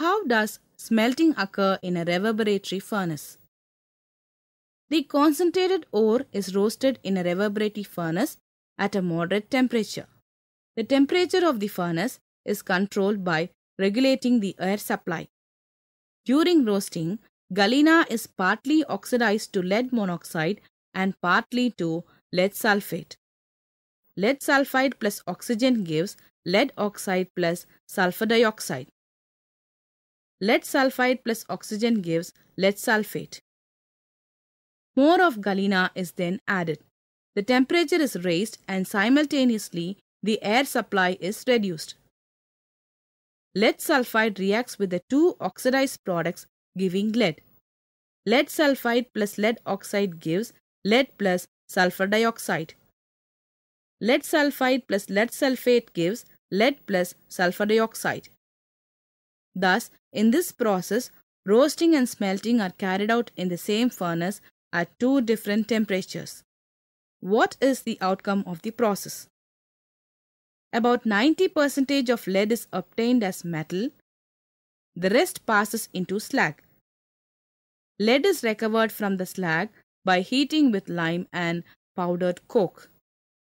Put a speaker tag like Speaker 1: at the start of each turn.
Speaker 1: How does smelting occur in a reverberatory furnace? The concentrated ore is roasted in a reverberatory furnace at a moderate temperature. The temperature of the furnace is controlled by regulating the air supply. During roasting, galena is partly oxidized to lead monoxide and partly to lead sulfate. Lead sulfide plus oxygen gives lead oxide plus sulfur dioxide. Lead sulfide plus oxygen gives lead sulfate. More of galena is then added. The temperature is raised and simultaneously the air supply is reduced. Lead sulfide reacts with the two oxidized products giving lead. Lead sulfide plus lead oxide gives lead plus sulfur dioxide. Lead sulfide plus lead sulfate gives lead plus sulfur dioxide. Thus, in this process, roasting and smelting are carried out in the same furnace at two different temperatures. What is the outcome of the process? About 90% of lead is obtained as metal. The rest passes into slag. Lead is recovered from the slag by heating with lime and powdered coke.